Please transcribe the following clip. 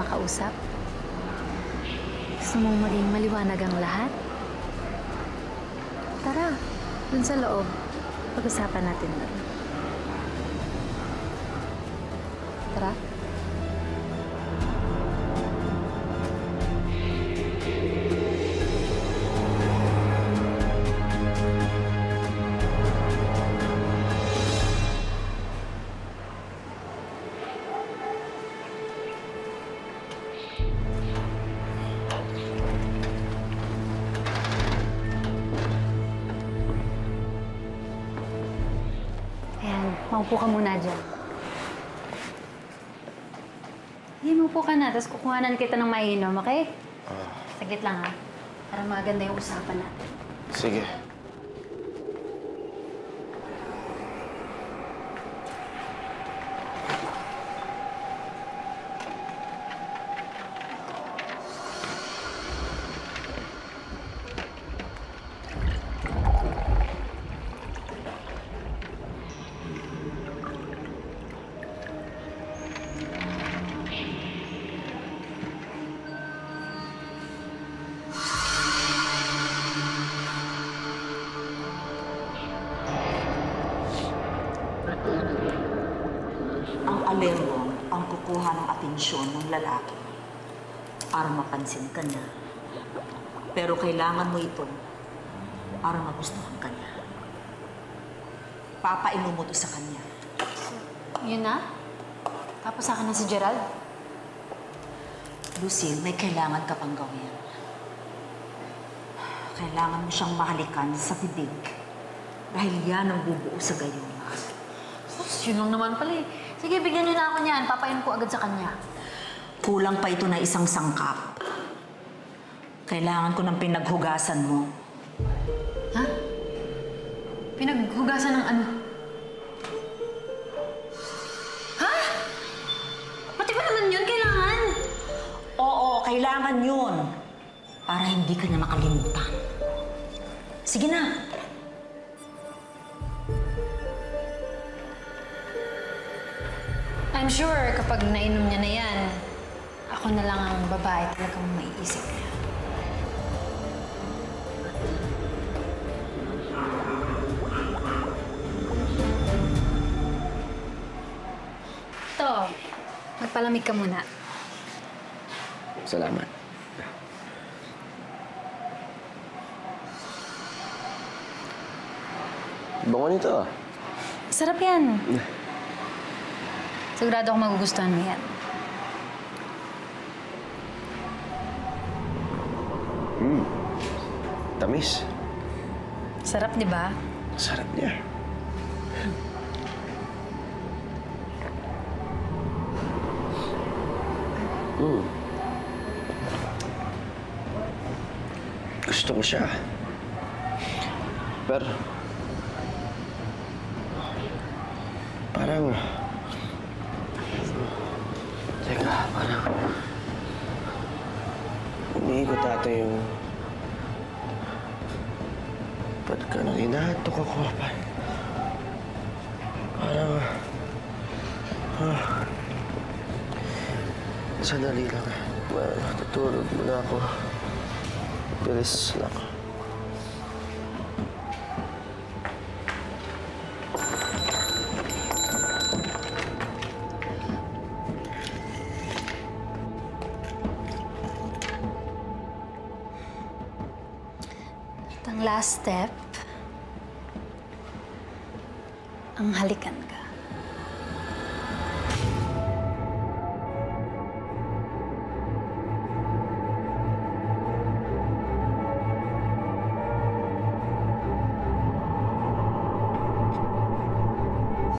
makausap? Gusto mong maging maliwanag ang lahat? Tara, dun sa loob. Pag-usapan natin doon. Tara. Maupo ka muna dyan. Hindi, maupo ka na, tapos kukuhanan kita ng mainom, okay? Saglit lang ha, para maganda yung usapan natin. Sige. Alerwang ang kukuha ng atensyon ng lalaki para mapansin ka niya. Pero kailangan mo ito para magustuhan ka niya. Papainom mo to sa kanya. Yun na? Tapos sa na si Gerald? Lucille, may kailangan ka pang gawin. Kailangan mo siyang mahalikan sa bibig. Dahil yan ang bubuo sa gayon. Oops, yun lang naman pala eh. Sige, bigyan niyo na ako niyan. Papainom ko agad sa kanya. Kulang pa ito na isang sangkap. Kailangan ko ng pinaghugasan mo. Ha? Pinaghugasan ng ano? Ha? Pati ba naman yun kailangan? Oo, kailangan yun. Para hindi ka niya makalimutan. Sige na. I'm sure kapag nainom niya na yan, ako na lang ang babae talagang maiisip niya. Ito, magpalamig ka muna. Salamat. Bango nito ah. Sarap yan. Sigurado ako magugustuhan mo yan. Tamis. Sarap, di ba? Sarap niya. Mm. Gusto ko siya. Pero... Parang... parang... Umiikot ata yung... Ba't ka nang inahatok ako? Pa- Parang... Ah, sandali lang. Ma- Tutulog muna ako. Bilis lang. Last step, ang halikan ka.